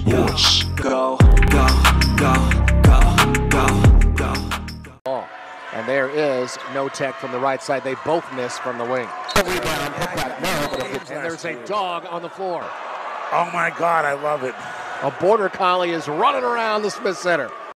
Sports. Go, go, go, go, go, go. go. And there is no tech from the right side. They both miss from the wing. And there's a dog on the floor. Oh my God, I love it. A border collie is running around the Smith Center.